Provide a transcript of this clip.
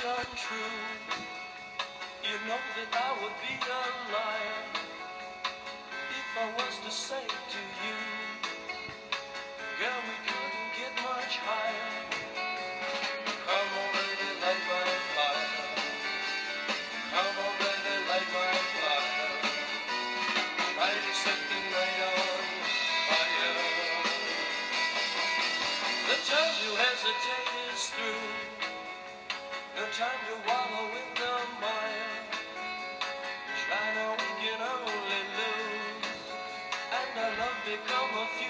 untrue. You know that I would be a liar if I was to say to you, girl, we couldn't get much higher. Come on, light my fire. Come on, light my fire. To set the night on fire. The time to hesitate is through time to wallow in the mire. Try to we can only lose. And our love become a few.